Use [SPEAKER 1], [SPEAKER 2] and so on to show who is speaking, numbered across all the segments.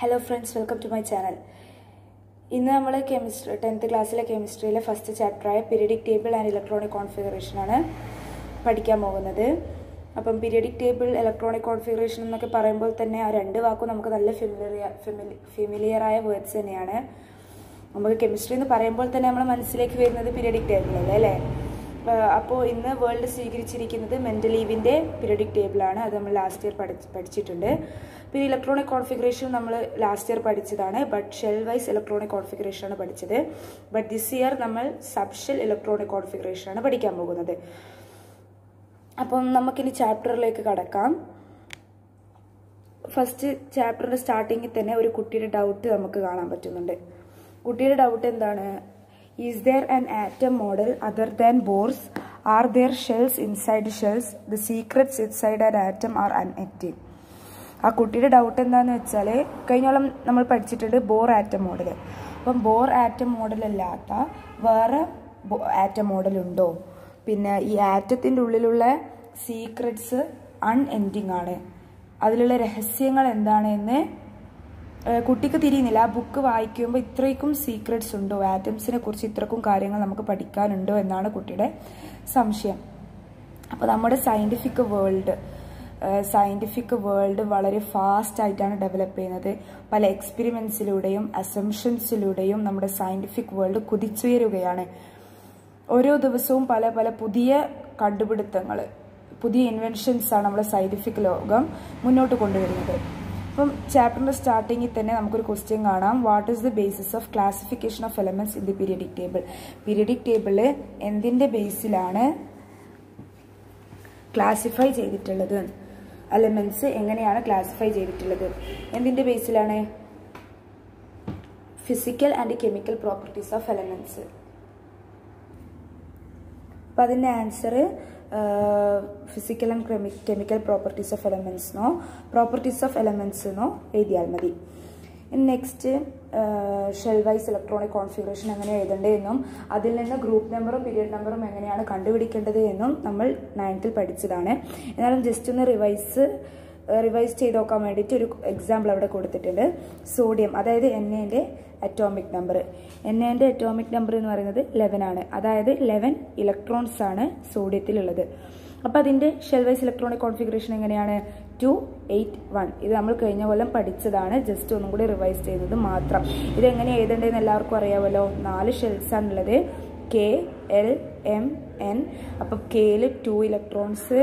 [SPEAKER 1] Hello friends welcome to my channel ഇന്ന് നമ്മൾ chemistry tenth ക്ലാസ്സിലെ കെമിസ്ട്രിയിലെ ഫസ്റ്റ് ചാപ്റ്ററായ പീരിയഡിക് ടേബിൾ ആൻഡ് ഇലക്ട്രോണിക് കോൺഫിഗറേഷനാണ് പഠിക്കാൻ പോകുന്നത്. അപ്പം പീരിയഡിക് ടേബിൾ ഇലക്ട്രോണിക് കോൺഫിഗറേഷൻ എന്നൊക്കെ പറയുമ്പോൾ തന്നെ ആ രണ്ട് വാക്കും നമുക്ക് നല്ല ഫെമിലിയർ ഫെമിലിയറായ വേർഡ്സ് തന്നെയാണ്. നമുക്ക് കെമിസ്ട്രി എന്ന് പറയുമ്പോൾ തന്നെ നമ്മുടെ മനസ്സിലേക്ക് വരുന്നത് പീരിയഡിക് ടേബിൾ അല്ലേ അപ്പോൾ ഇന്ന് വേൾഡ് സ്വീകരിച്ചിരിക്കുന്നത് മെന്റലീവിന്റെ പീരിയഡിക് ടേബിളാണ് അത് നമ്മൾ ലാസ്റ്റ് ഇയർ പഠി പഠിച്ചിട്ടുണ്ട്. പിന്നെ ഇലക്ട്രോണിക് കോൺഫിഗറേഷൻ നമ്മൾ ലാസ്റ്റ് ഇയർ പഠിച്ചതാണ് but shell wise electronic configuration ആണ് പഠിച്ചത്. ബട്ട് ദിസ് ഇയർ നമ്മൾ സബ്ഷെൽ ഇലക്ട്രോണിക് കോൺഫിഗറേഷൻ ആണ് പഠിക്കാൻ പോകുന്നത്. അപ്പം നമുക്കിനി ചാപ്റ്ററിലേക്ക് കടക്കാം. ഫസ്റ്റ് ചാപ്റ്ററിന്റെ സ്റ്റാർട്ടിങ്ങിൽ തന്നെ ഒരു കുട്ടിയുടെ ഡൗട്ട് നമുക്ക് കാണാൻ പറ്റുന്നുണ്ട്. കുട്ടിയുടെ ഡൗട്ട് എന്താണ്? Is there an atom model other than Bohr's are there shells inside shells the secrets inside an atom are unactive ആ കുട്ടിയുടെ ഡൗട്ട് എന്താണെന്ന് വെച്ചാൽ കഴിഞ്ഞോളം നമ്മൾ പഠിച്ചിട്ടുണ്ട് ബോർ ആറ്റം മോഡൽ അപ്പം ബോർ ആറ്റം മോഡലല്ലാത്ത വേറെ ആറ്റം മോഡലുണ്ടോ പിന്നെ ഈ ആറ്റത്തിന്റെ ഉള്ളിലുള്ള സീക്രട്സ് അൺഎൻഡിങ് ആണ്. അതിലുള്ള രഹസ്യങ്ങൾ എന്താണ് എന്ന് കുട്ടിക്ക് തിരിയുന്നില്ല. ആ ബുക്ക് വായിക്കുമ്പോൾ ഇത്രയ്ക്കും സീക്രട്സ് ഉണ്ടോ? ആറ്റംസിനെ കുറിച്ച് ഇത്രക്കും കാര്യങ്ങൾ നമുക്ക് പഠിക്കാനുണ്ടോ എന്നാണ് കുട്ടിയുടെ സംശയം. അപ്പോൾ നമ്മുടെ സയന്റിഫിക് വേൾഡ് സയന്റിഫിക് വേൾഡ് വളരെ ഫാസ്റ്റ് ആയിട്ടാണ് ഡെവലപ്പ് ചെയ്യുന്നത്. പല എക്സ്പെരിമെൻസിലൂടെയും അസംഷൻസിലൂടെയും നമ്മുടെ സയന്റിഫിക് വേൾഡ് കുതിച്ചുയരുകയാണ്. ഓരോ ദിവസവും പല പല പുതിയ കണ്ടുപിടുത്തങ്ങൾ പുതിയ ഇൻവെൻഷൻസാണ് നമ്മുടെ സയന്റിഫിക് ലോകം മുന്നോട്ട് കൊണ്ടുവരുന്നത്. അപ്പം ചാപ്റ്ററിന്റെ സ്റ്റാർട്ടിങ്ങിൽ തന്നെ നമുക്കൊരു ക്വസ്റ്റ്യൻ കാണാം. What is the basis of classification of elements in the periodic table periodic table എന്തിന്റെ ബേസിലാണ് ക്ലാസിഫൈ ചെയ്തിട്ടുള്ളത്? എലമെന്റ്സ് എങ്ങനെയാണ് ക്ലാസിഫൈ ചെയ്തിട്ടുള്ളത്? എന്തിന്റെ ബേസിലാണ് physical and chemical properties of elements അപ്പം അതിന്റെ answer physical and chemical properties of elements എന്നോ പ്രോപ്പർട്ടീസ് ഓഫ് എലമെന്റ്സ് എന്നോ എഴുതിയാൽ മതി. Next shell wise electronic configuration എങ്ങനെ എഴുതേണ്ടതെന്നും അതിൽ നിന്ന് ഗ്രൂപ്പ് നമ്പറും പീരിയഡ് നമ്പറും എങ്ങനെയാണ് കണ്ടുപിടിക്കേണ്ടത് എന്നും നമ്മൾ നയൻത്തിൽ പഠിച്ചതാണ്. എന്നാലും ജസ്റ്റ് ഒന്ന് റിവൈസ് റിവൈസ് ചെയ്ത് നോക്കാൻ വേണ്ടിയിട്ട് ഒരു എക്സാമ്പിൾ അവിടെ കൊടുത്തിട്ടുണ്ട്. സോഡിയം അതായത് എൻ എന്റെ അറ്റോമിക് നമ്പർ എൻ എന്റെ അറ്റോമിക് നമ്പർ എന്ന് പറയുന്നത് ലെവൻ ആണ്. അതായത് ലെവൻ ഇലക്ട്രോൺസ് ആണ് സോഡിയത്തിലുള്ളത് അപ്പോൾ അതിന്റെ ഷെൽവൈസ് ഇലക്ട്രോണിക് കോൺഫിഗറേഷൻ എങ്ങനെയാണ്? ടു എയ്റ്റ് വൺ ഇത് നമ്മൾ കഴിഞ്ഞ കൊല്ലം പഠിച്ചതാണ്. ജസ്റ്റ് ഒന്നും കൂടി റിവൈസ് ചെയ്യുന്നത് മാത്രം. ഇതെങ്ങനെ എഴുതേണ്ടതെന്ന് എല്ലാവർക്കും അറിയാമല്ലോ. നാല് ഷെൽസാണുള്ളത് കെ എൽ എം എൻ അപ്പം കെയിൽ ടു ഇലക്ട്രോൺസ്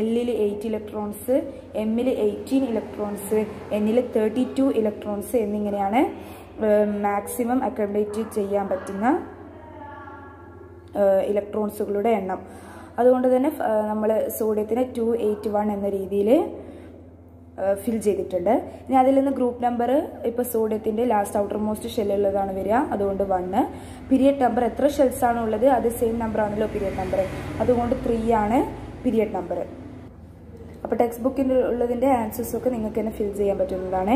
[SPEAKER 1] എല്ലിൽ എയ്റ്റ് ഇലക്ട്രോൺസ് എമ്മിൽ എയ്റ്റീൻ ഇലക്ട്രോൺസ് എന്നിൽ തേർട്ടി ടു ഇലക്ട്രോൺസ് എന്നിങ്ങനെയാണ് മാക്സിമം അക്കോമഡേറ്റ് ചെയ്യാൻ പറ്റുന്ന ഇലക്ട്രോൺസുകളുടെ എണ്ണം. അതുകൊണ്ട് തന്നെ നമ്മൾ സോഡിയത്തിന് ടു എയ്റ്റ് വൺ എന്ന രീതിയിൽ ഫിൽ ചെയ്തിട്ടുണ്ട്. ഇനി അതിൽ നിന്ന് ഗ്രൂപ്പ് നമ്പർ ഇപ്പോൾ സോഡിയത്തിന്റെ ലാസ്റ്റ് ഔട്ടർ മോസ്റ്റ് ഷെല്ലുള്ളതാണ് വരിക. അതുകൊണ്ട് വണ്ണ് പീരിയഡ് നമ്പർ എത്ര ഷെൽസ് ആണ് ഉള്ളത്? അത് സെയിം നമ്പർ ആണല്ലോ പീരിയഡ് നമ്പർ അതുകൊണ്ട് ത്രീ ആണ് പീരിയഡ് നമ്പർ അപ്പോൾ ടെക്സ്റ്റ് ബുക്കിൽ ഉള്ളതിന്റെ ആൻസേഴ്സൊക്കെ നിങ്ങൾക്ക് തന്നെ ഫിൽ ചെയ്യാൻ പറ്റുന്നതാണ്.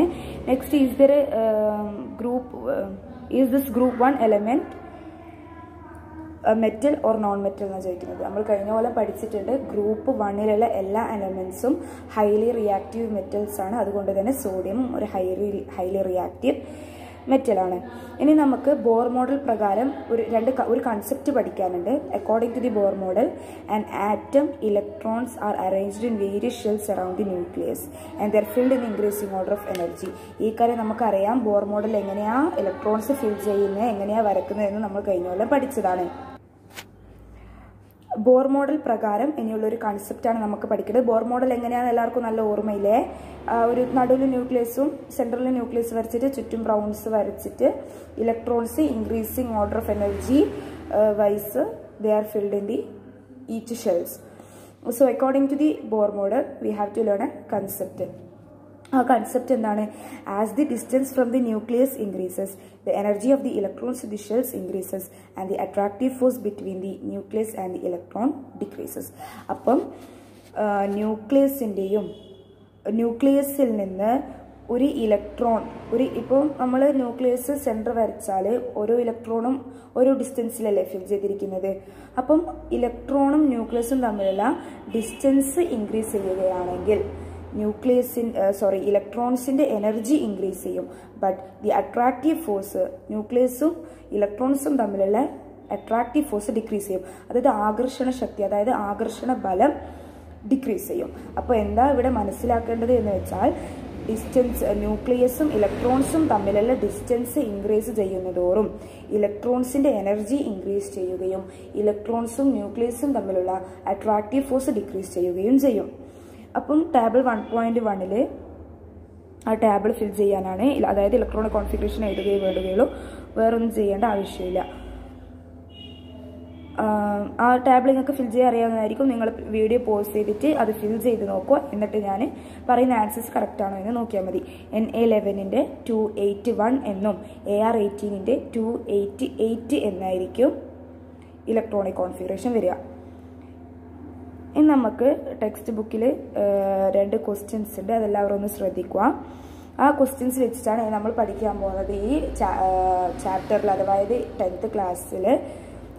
[SPEAKER 1] Next is there group is this group one element metal or non metal എന്നാണ് ചോദിക്കുന്നത്. നമ്മൾ കഴിഞ്ഞ പോലെ പഠിച്ചിട്ടുണ്ട് ഗ്രൂപ്പ് വണ്ണിലുള്ള എല്ലാ എലമെൻസും ഹൈലി റിയാക്റ്റീവ് മെറ്റൽസ് ആണ്. അതുകൊണ്ട് തന്നെ സോഡിയം ഒരു ഹൈലി ഹൈലി റിയാക്റ്റീവ് മെറ്റലാണ്. ഇനി നമുക്ക് ബോർ മോഡൽ പ്രകാരം ഒരു രണ്ട് ഒരു കൺസെപ്റ്റ് പഠിക്കാനുണ്ട്. According to the Bohr model and atom electrons are arranged in various shells around the nucleus and there filled in increasing order of energy ഈ കാര്യം നമുക്കറിയാം. ബോർ മോഡൽ എങ്ങനെയാണ് ഇലക്ട്രോൺസ് ഫിൽ ചെയ്യുന്നത് എങ്ങനെയാണ് വരക്കുന്നതെന്ന് നമ്മൾ കഴിഞ്ഞ പോലെ പഠിച്ചതാണ്. ബോർ മോഡൽ പ്രകാരം ഇനിയുള്ള ഒരു കൺസെപ്റ്റാണ് നമുക്ക് പഠിക്കേണ്ടത്. ബോർ മോഡൽ എങ്ങനെയാണ് എല്ലാവർക്കും നല്ല ഓർമ്മയില്ലേ? ഒരു നടുവിൽ ന്യൂക്ലിയസും സെൻട്രലിൽ ന്യൂക്ലിയസ് വരച്ചിട്ട് ചുറ്റും റൗണ്ട്സ് വരച്ചിട്ട് electrons increasing order of energy wise they are filled in the each shells so according to the Bohr model we have to learn a concept ആ കൺസെപ്റ്റ് എന്താണ്? As the distance from the nucleus increases the energy of the electrons the shells increases and the attractive force between the nucleus and the electron decreases അപ്പം ന്യൂക്ലിയസിന്റെയും ന്യൂക്ലിയസിൽ നിന്ന് ഒരു electron ഒരു ഇപ്പോൾ നമ്മൾ nucleus centre വരച്ചാൽ ഓരോ ഇലക്ട്രോണും ഓരോ ഡിസ്റ്റൻസിലല്ലേ ഫിൽ ചെയ്തിരിക്കുന്നത്. അപ്പം ഇലക്ട്രോണും ന്യൂക്ലിയസും തമ്മിലുള്ള ഡിസ്റ്റൻസ് ഇൻക്രീസ് ചെയ്യുകയാണെങ്കിൽ ന്യൂക്ലിയസിൻ സോറി ഇലക്ട്രോൺസിന്റെ എനർജി ഇൻക്രീസ് ചെയ്യും. ബട്ട് ദി അട്രാക്റ്റീവ് ഫോഴ്സ് ന്യൂക്ലിയസും ഇലക്ട്രോൺസും തമ്മിലുള്ള അട്രാക്റ്റീവ് ഫോഴ്സ് ഡിക്രീസ് ചെയ്യും. അതായത് ആകർഷണ ശക്തി അതായത് ആകർഷണ ബലം ഡിക്രീസ് ചെയ്യും. അപ്പോൾ എന്താ ഇവിടെ മനസ്സിലാക്കേണ്ടത് എന്ന് വെച്ചാൽ ഡിസ്റ്റൻസ് ന്യൂക്ലിയസും ഇലക്ട്രോൺസും തമ്മിലുള്ള ഡിസ്റ്റൻസ് ഇൻക്രീസ് ചെയ്യുന്നതോറും ഇലക്ട്രോൺസിന്റെ എനർജി ഇൻക്രീസ് ചെയ്യുകയും ഇലക്ട്രോൺസും ന്യൂക്ലിയസും തമ്മിലുള്ള അട്രാക്റ്റീവ് ഫോഴ്സ് ഡിക്രീസ് ചെയ്യുകയും ചെയ്യും. അപ്പം ടേബിൾ വൺ പോയിന്റ് വണ്ണിൽ ആ ടേബിൾ ഫിൽ ചെയ്യാനാണ് അതായത് ഇലക്ട്രോണിക് കോൺഫിഗറേഷൻ എഴുതുകയോ വേണ്ടുകയുള്ളൂ. വേറൊന്നും ചെയ്യേണ്ട ആവശ്യമില്ല. ആ ടാബിൾ നിങ്ങൾക്ക് ഫിൽ ചെയ്യാൻ അറിയാവുന്നതായിരിക്കും. നിങ്ങൾ വീഡിയോ പോസ് ചെയ്തിട്ട് അത് ഫിൽ ചെയ്ത് നോക്കുക. എന്നിട്ട് ഞാൻ പറയുന്ന ആൻസേഴ്സ് കറക്റ്റ് ആണോ എന്ന് നോക്കിയാൽ മതി. എൻ എ ലെവനിന്റെ ടു എയ്റ്റ് വൺ എന്നും എ ആർ എയ്റ്റീനിന്റെ ടു എയ്റ്റ് എയ്റ്റ് എന്നായിരിക്കും ഇലക്ട്രോണിക് കോൺഫിഗറേഷൻ വരിക. ഇനി നമുക്ക് ടെക്സ്റ്റ് ബുക്കിൽ രണ്ട് ക്വസ്റ്റ്യൻസ് ഉണ്ട്. അതെല്ലാവരും ഒന്ന് ശ്രദ്ധിക്കുക. ആ ക്വസ്റ്റ്യൻസ് വെച്ചിട്ടാണ് നമ്മൾ പഠിക്കാൻ പോകുന്നത് ഈ ചാപ്റ്ററിൽ അതായത് ടെൻത്ത് ക്ലാസ്സിൽ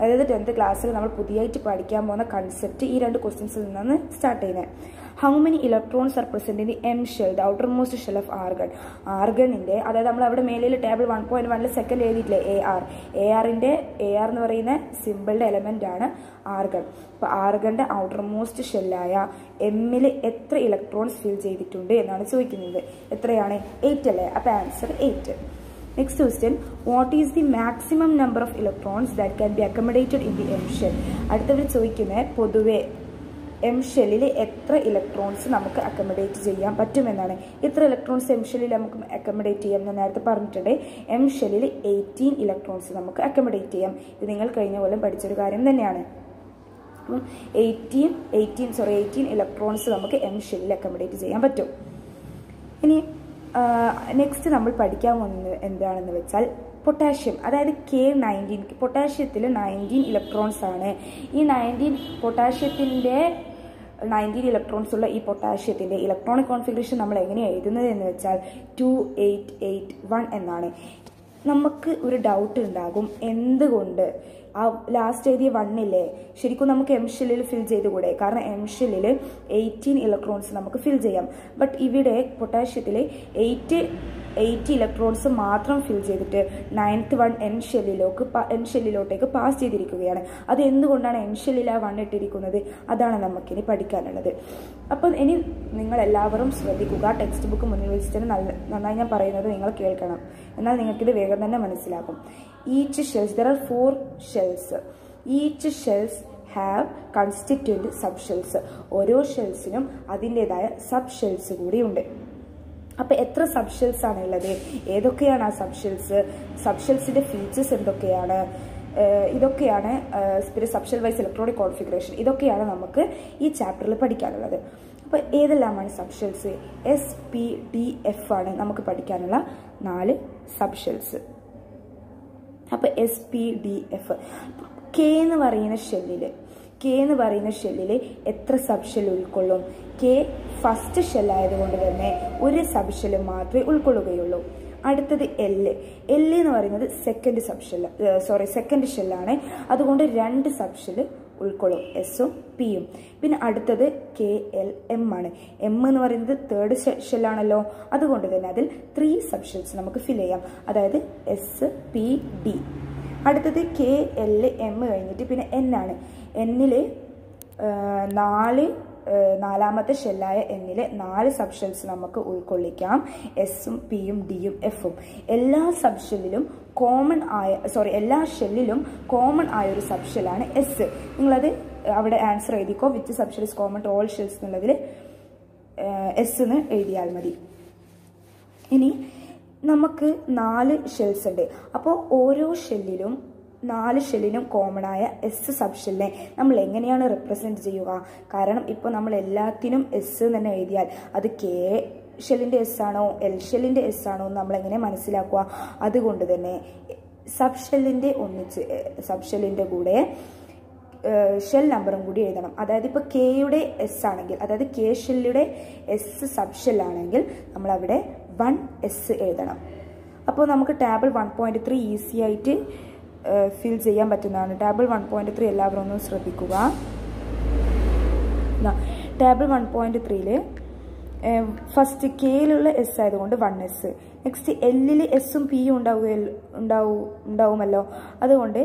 [SPEAKER 1] അതായത് ടെൻത്ത് ക്ലാസ്സിൽ നമ്മൾ പുതിയതായിട്ട് പഠിക്കാൻ പോകുന്ന കൺസെപ്റ്റ് ഈ രണ്ട് ക്വസ്റ്റ്യൻസിൽ നിന്നാണ് സ്റ്റാർട്ട് ചെയ്യുന്നത് how many electrons are present in the M shell the outermost shell of argon ആർഗണിന്റെ അതായത് നമ്മൾ അവിടെ മേലിൽ ടേബിൾ വൺ പോയിന്റ് വണ്ണിൽ സെക്കൻഡ് എഴുതിയിട്ടില്ലേ? എ ആർ എ ആറിന്റെ എ ആർ എന്ന് പറയുന്ന സിമ്പിളുടെ എലമെന്റ് ആണ് ആർഗൺ അപ്പോൾ ആർഗന്റെ ഔട്ടർ മോസ്റ്റ് ഷെല്ലായ എമ്മിൽ എത്ര ഇലക്ട്രോൺസ് ഫിൽ ചെയ്തിട്ടുണ്ട് എന്നാണ് ചോദിക്കുന്നത്. എത്രയാണ്? എയ്റ്റ് അല്ലേ? അപ്പോൾ answer eight next question what is the maximum number of electrons that can be accommodated in the M shell അടുത്തവർ ചോദിക്കുന്നത് പൊതുവെ എം ഷെല്ലിൽ എത്ര ഇലക്ട്രോൺസ് നമുക്ക് അക്കമഡേറ്റ് ചെയ്യാൻ പറ്റുമെന്നാണ്. ഇത്ര ഇലക്ട്രോൺസ് എം ഷെല്ലിൽ നമുക്ക് അക്കമഡേറ്റ് ചെയ്യാം ഞാൻ നേരത്തെ പറഞ്ഞിട്ടുണ്ട്. എം ഷെല്ലിൽ എയ്റ്റീൻ ഇലക്ട്രോൺസ് നമുക്ക് അക്കമഡേറ്റ് ചെയ്യാം. ഇത് നിങ്ങൾ കഴിഞ്ഞ കൊല്ലം പഠിച്ചൊരു കാര്യം തന്നെയാണ്. അപ്പം eighteen eighteen sorry eighteen electrons നമുക്ക് എം ഷെല്ലിൽ അക്കമഡേറ്റ് ചെയ്യാൻ പറ്റും. ഇനി നെക്സ്റ്റ് നമ്മൾ പഠിക്കാൻ പോകുന്നത് എന്താണെന്ന് വെച്ചാൽ പൊട്ടാഷ്യം അതായത് കെ നയന്റീൻ പൊട്ടാഷ്യത്തിൽ നയന്റീൻ ഇലക്ട്രോൺസ് ആണ്. ഈ നയന്റീൻ പൊട്ടാഷ്യത്തിന്റെ നയന്റീൻ ഇലക്ട്രോൺസ് ഉള്ള ഈ പൊട്ടാഷ്യത്തിന്റെ ഇലക്ട്രോണിക് കോൺഫിഗറേഷൻ നമ്മൾ എങ്ങനെയാണ് എഴുതുന്നത് എന്ന് വെച്ചാൽ ടു എയ്റ്റ് എയ്റ്റ് വൺ എന്നാണ്. നമുക്ക് ഒരു ഡൗട്ട് ഉണ്ടാകും. എന്തുകൊണ്ട് ആ ലാസ്റ്റ് എഴുതിയ വണ്ണില്ലേ ശരിക്കും നമുക്ക് എം ഷെല്ലിൽ ഫിൽ ചെയ്തുകൂടെ? കാരണം എം ഷെല്ലിൽ എയ്റ്റീൻ ഇലക്ട്രോൺസ് നമുക്ക് ഫിൽ ചെയ്യാം. ബട്ട് ഇവിടെ പൊട്ടാഷ്യത്തിൽ എയ്റ്റ് എയ്റ്റ് ഇലക്ട്രോൺസ് മാത്രം ഫിൽ ചെയ്തിട്ട് നയൻത്ത് വൺ എൻ ഷെല്ലിലോക്ക് എൻ ഷെല്ലിലോട്ടേക്ക് പാസ് ചെയ്തിരിക്കുകയാണ്. അത് എന്തുകൊണ്ടാണ് എൻ ഷെല്ലിൽ ആ വൺ ഇട്ടിരിക്കുന്നത്? അതാണ് നമുക്കിനി പഠിക്കാനുള്ളത്. അപ്പം ഇനി നിങ്ങൾ എല്ലാവരും ശ്രദ്ധിക്കുക. ടെക്സ്റ്റ് ബുക്ക് മുന്നിൽ വെച്ചിട്ട് നല്ല നന്നായി ഞാൻ പറയുന്നത് നിങ്ങൾ കേൾക്കണം. എന്നാൽ നിങ്ങൾക്കിത് വേഗം തന്നെ മനസ്സിലാക്കും. Each shells there are four shells each shells have constituent sub shells ഓരോ ഷെൽസിനും അതിന്റെതായ സബ് ഷെൽസ് കൂടിയുണ്ട് അപ്പൊ എത്ര സബ്ഷെൽസ് ഉള്ളത്? ഏതൊക്കെയാണ് ആ സബ്ഷെൽസ് സബ്ഷെൽസിന്റെ ഫീച്ചേഴ്സ് എന്തൊക്കെയാണ്? ഇതൊക്കെയാണ് പിന്നെ സബ്ഷൽ വൈസ് ഇലക്ട്രോണിക് കോൺഫിഗറേഷൻ ഇതൊക്കെയാണ് നമുക്ക് ഈ ചാപ്റ്ററിൽ പഠിക്കാനുള്ളത്. അപ്പോൾ ഏതെല്ലാമാണ് subshells S P D F ആണ് നമുക്ക് പഠിക്കാനുള്ള നാല് സബ്ഷെൽസ് അപ്പോൾ S P D F K എന്ന് പറയുന്ന ഷെല്ലിൽ കെ എന്ന് പറയുന്ന ഷെല്ലിൽ എത്ര സബ് ഷെൽ ഉൾക്കൊള്ളും കെ ഫസ്റ്റ് ഷെല്ലായതുകൊണ്ട് തന്നെ ഒരു സബ് മാത്രമേ ഉൾക്കൊള്ളുകയുള്ളൂ. അടുത്തത് എല്ല് എല്ല് എന്ന് പറയുന്നത് സെക്കൻഡ് സബ് സോറി സെക്കൻഡ് ഷെല്ലാണ് അതുകൊണ്ട് രണ്ട് സബ് ഷെല്ല് ഉൾക്കൊള്ളും എസും പിയും പിന്നെ അടുത്തത് കെ എൽ എം ആണ്. എം എന്ന് പറയുന്നത് തേർഡ് ഷെല്ലാണല്ലോ അതുകൊണ്ട് തന്നെ അതിൽ ത്രീ സബ് ഷെൽസ് നമുക്ക് ഫിൽ ചെയ്യാം. അതായത് എസ് പി ഡി അടുത്തത് കെ എൽ എം കഴിഞ്ഞിട്ട് പിന്നെ എൻ ആണ്. എന്നിൽ നാല് നാലാമത്തെ ഷെല്ലായ എന്നിലെ നാല് സബ്ഷെൽസ് നമുക്ക് ഉൾക്കൊള്ളിക്കാം. എസും പിയും ഡിയും എഫും എല്ലാ സബ്ഷെല്ലിലും കോമൺ ആയ സോറി എല്ലാ ഷെല്ലിലും കോമൺ ആയ ഒരു സബ് ഷെല്ലാണ് എസ് നിങ്ങളത് അവിടെ ആൻസർ എഴുതിക്കോ. Which subshells common to all shells എന്നുള്ളതിൽ എസ് എന്ന് എഴുതിയാൽ മതി. ഇനി നമുക്ക് നാല് ഷെൽസ് ഉണ്ട്. അപ്പോൾ ഓരോ ഷെല്ലിലും നാല് ഷെല്ലിനും കോമൺ ആയ എസ് സബ് ഷെല്ലിനെ നമ്മൾ എങ്ങനെയാണ് റെപ്രസെന്റ് ചെയ്യുക? കാരണം ഇപ്പോൾ നമ്മൾ എല്ലാത്തിനും എസ് തന്നെ എഴുതിയാൽ അത് കെ ഷെല്ലിന്റെ എസ് ആണോ എൽ ഷെല്ലിന്റെ എസ് ആണോ എങ്ങനെ മനസ്സിലാക്കുക? അതുകൊണ്ട് തന്നെ സബ് ഷെല്ലിന്റെ ഒന്നിച്ച് സബ് ഷെല്ലിന്റെ കൂടെ ഷെൽ നമ്പറും കൂടി എഴുതണം. അതായത് ഇപ്പോൾ കെയുടെ എസ് ആണെങ്കിൽ അതായത് കെ ഷെല്ലിയുടെ എസ് സബ് ഷെൽ ആണെങ്കിൽ നമ്മൾ അവിടെ വൺ എസ് എഴുതണം. അപ്പോൾ നമുക്ക് table one point three easy ആയിട്ട് ഫിൽ ചെയ്യാൻ പറ്റുന്നതാണ്. ടേബിൾ വൺ പോയിന്റ് ത്രീ എല്ലാവരും ഒന്ന് ശ്രദ്ധിക്കുക. ടേബിൾ വൺ പോയിന്റ് ത്രീയിൽ ഫസ്റ്റ് കെയിലുള്ള എസ് ആയതുകൊണ്ട് വൺ എസ് നെക്സ്റ്റ് എല്ലിൽ എസും പിയും ഉണ്ടാവുക ഉണ്ടാവും ഉണ്ടാവുമല്ലോ. അതുകൊണ്ട്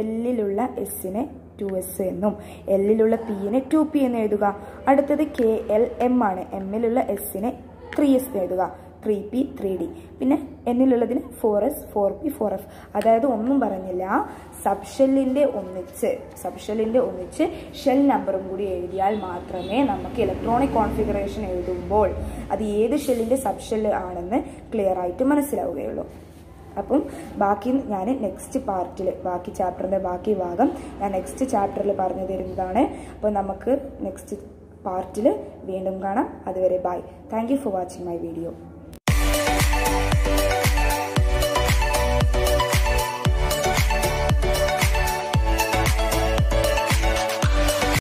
[SPEAKER 1] എല്ലിലുള്ള എസ്സിനെ ടു എസ് എന്നും എല്ലിലുള്ള പിയിനെ ടു പി എന്ന് എഴുതുക. അടുത്തത് കെ എൽ എം ആണ്. എമ്മിലുള്ള എസ്സിനെ ത്രീ എസ് എഴുതുക. ത്രീ പി ത്രീ ഡി പിന്നെ എന്നിലുള്ളതിന് four S four P four F അതായത് ഒന്നും പറഞ്ഞില്ല. സബ്ഷെല്ലിന്റെ ഒന്നിച്ച് സബ്ഷെല്ലിന്റെ ഒന്നിച്ച് ഷെൽ നമ്പറും കൂടി എഴുതിയാൽ മാത്രമേ നമുക്ക് ഇലക്ട്രോണിക് കോൺഫിഗറേഷൻ എഴുതുമ്പോൾ അത് ഏത് ഷെല്ലിന്റെ സബ്ഷെല്ല് ആണെന്ന് ക്ലിയർ ആയിട്ട് മനസ്സിലാവുകയുള്ളൂ. അപ്പം ബാക്കി ഞാൻ നെക്സ്റ്റ് പാർട്ടിൽ ബാക്കി ചാപ്റ്ററിന്റെ ബാക്കി ഭാഗം ഞാൻ നെക്സ്റ്റ് ചാപ്റ്ററിൽ പറഞ്ഞു തരുന്നതാണ്. അപ്പോൾ നമുക്ക് നെക്സ്റ്റ് പാർട്ടിൽ വീണ്ടും കാണാം. അതുവരെ bye thank for watching my video